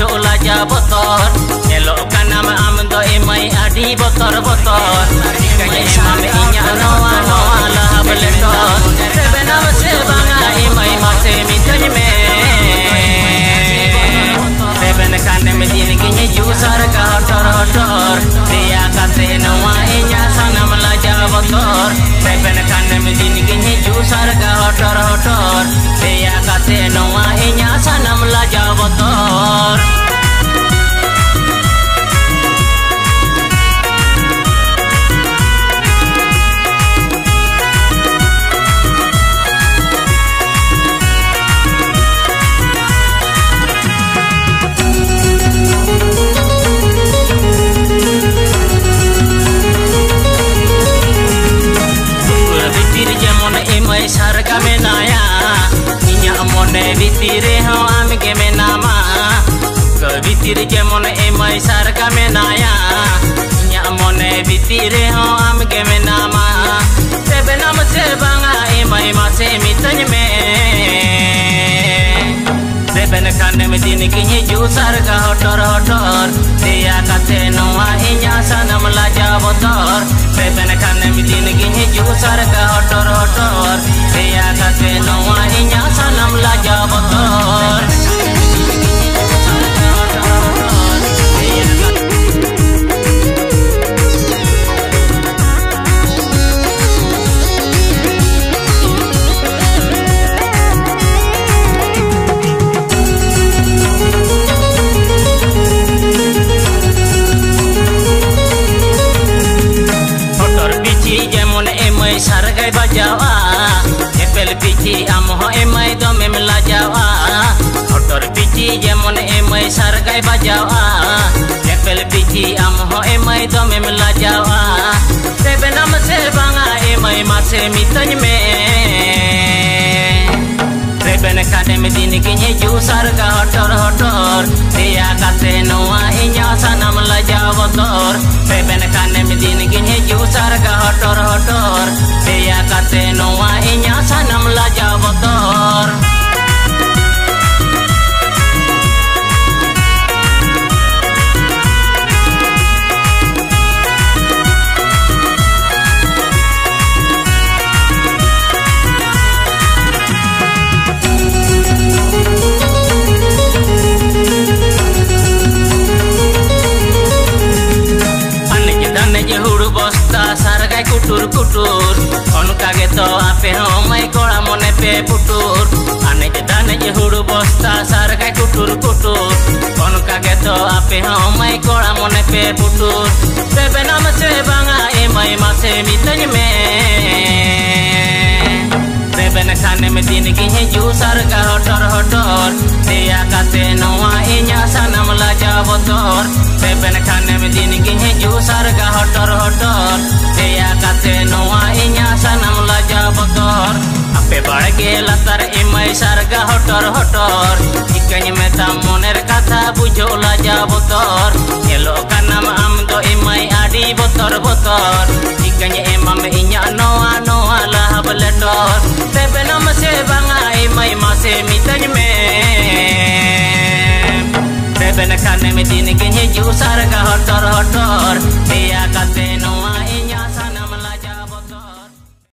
ᱡᱚᱞᱟ ᱡᱟ ᱵᱚᱛᱚᱨ ᱧᱮᱞᱚᱜ ᱠᱟᱱᱟᱢ ᱟᱢ ᱫᱚ ᱮᱢᱟᱭ ᱟᱹᱰᱤ ᱵᱚᱛᱚᱨ ᱵᱚᱛᱚᱨ ᱪᱤᱠᱟᱹᱧ ᱮᱢᱟᱢ ᱤᱧᱟᱹᱜ ᱱᱚᱣᱟ ᱱᱚᱣᱟ ᱞᱟᱦᱟ ᱵᱞᱮᱴᱚᱨ ᱨᱮᱵᱮᱱᱟᱢ ᱥᱮ ᱵᱟᱝᱟ ᱮᱢᱟᱭ ᱢᱟᱥᱮ ᱢᱤᱛᱟᱹᱧ ᱢᱮ ᱨᱮᱵᱮᱱ ᱠᱟᱱᱮᱢ ᱫᱤᱱ ᱜᱤᱧ ᱡᱩᱥᱟᱨ ᱠᱟ ᱦᱚᱴᱚᱨ ᱦᱚᱴᱚᱨ ᱫᱮᱭᱟ ᱠᱟᱛᱮ ᱱᱚᱣᱟ ᱤᱧᱟᱹᱜ ᱥᱟᱱᱟᱢ ᱞᱟᱡᱟ ᱵᱚᱛᱚᱨ ᱨᱮᱵᱮᱱ ᱠᱟᱱᱮᱢ ᱫᱤᱱ ᱜᱤᱧ ᱡᱩᱥᱟᱨ ᱠᱟ ᱦᱚᱴᱚᱨ ᱦᱚᱴᱚᱨ के मन नाया इया मने भितिर हो, आम के में। नामा तेबे नाम से मासे मितन में। खाने में दिन की जू सरका हटर हटर दिया कथे नोआ इया सनम लाजा बतर jemon emai sargai bajawa epel pici amho emai do mem lajawa tebe nam se banga emai mase mitany me Reben kade medini kinye ju sarga hotor hotor Dia kate noa inya sanam laja botor Reben kade medini kinye ju sarga hotor hotor Dia kate 風の mone pe putur ane jedane je huru bosta sar kai kutur kutur onu kage to ape ho mai kola mone pe putur sebe nam se banga e mai ma se mitany me sebe na khane me din ki he ju sar ka hotor hotor dia kate noa inya হটর হটর। চিকেন মেতা মনের কথা বুঝোলা যা বতর এলো কানাম আম তো এমাই আডি বতর বতর chicken এমাম ইঞা নোয়া নোয়া লাহাব লেটর তেবেনম সে বাঙা এমাই মাসে মিতাজ মে। তেবেন খানে মে দিন গিয়ে জুসার গা হটর হটর। দেয়া কাতে নোয়া